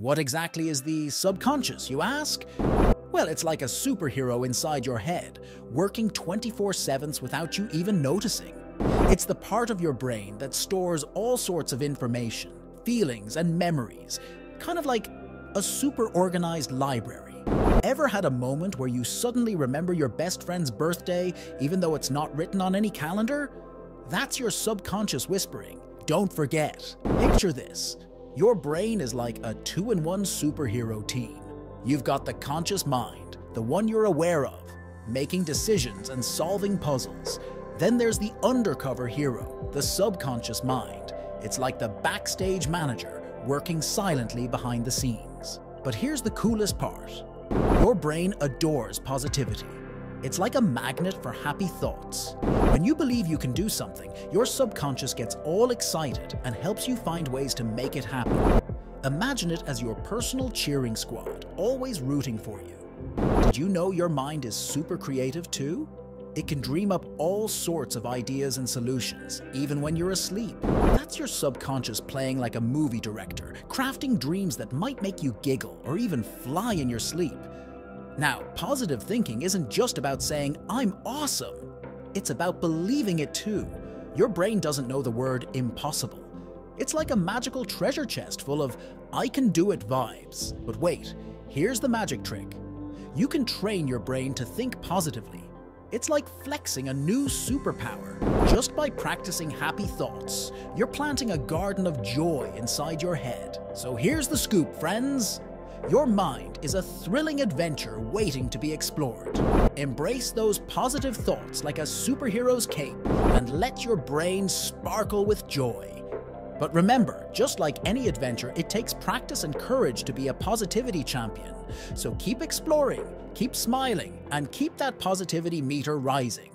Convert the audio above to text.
What exactly is the subconscious, you ask? Well, it's like a superhero inside your head, working 24 7 without you even noticing. It's the part of your brain that stores all sorts of information, feelings, and memories, kind of like a super organized library. Ever had a moment where you suddenly remember your best friend's birthday even though it's not written on any calendar? That's your subconscious whispering. Don't forget. Picture this. Your brain is like a two-in-one superhero team. You've got the conscious mind, the one you're aware of, making decisions and solving puzzles. Then there's the undercover hero, the subconscious mind. It's like the backstage manager, working silently behind the scenes. But here's the coolest part. Your brain adores positivity. It's like a magnet for happy thoughts. When you believe you can do something, your subconscious gets all excited and helps you find ways to make it happen. Imagine it as your personal cheering squad, always rooting for you. Did you know your mind is super creative too? It can dream up all sorts of ideas and solutions, even when you're asleep. That's your subconscious playing like a movie director, crafting dreams that might make you giggle or even fly in your sleep. Now, positive thinking isn't just about saying, I'm awesome. It's about believing it too. Your brain doesn't know the word impossible. It's like a magical treasure chest full of I can do it vibes. But wait, here's the magic trick. You can train your brain to think positively. It's like flexing a new superpower. Just by practicing happy thoughts, you're planting a garden of joy inside your head. So here's the scoop, friends. Your mind is a thrilling adventure waiting to be explored. Embrace those positive thoughts like a superhero's cape and let your brain sparkle with joy. But remember, just like any adventure, it takes practice and courage to be a positivity champion. So keep exploring, keep smiling, and keep that positivity meter rising.